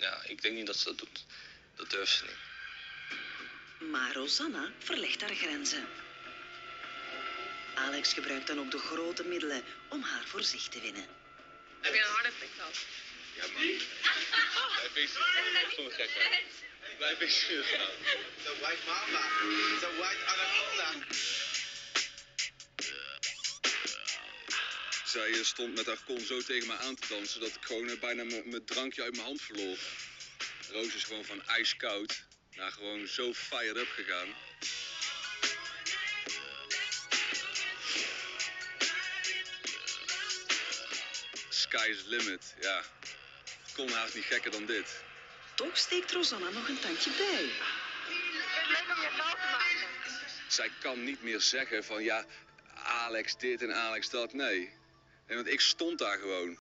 ja, ik denk niet dat ze dat doet. Dat durft ze niet. Maar Rosanna verlegt haar grenzen. Alex gebruikt dan ook de grote middelen om haar voor zich te winnen. Heb je een harde prik gehad? Ja, man. Blijf eens. Gewoon gek, hè? Blijf eens staan. The white mamba. The white Zij eh, stond met haar kom zo tegen me aan te dansen dat ik gewoon eh, bijna mijn mijn drankje uit mijn hand verloor. Roos is gewoon van ijskoud naar gewoon zo fired up gegaan. Sky's limit, ja. Kon haast niet gekker dan dit. Toch steekt Rosanna nog een tandje bij. Ik vind het leuk om je fout te maken. Zij kan niet meer zeggen van ja, Alex dit en Alex dat. Nee. Nee want ik stond daar gewoon.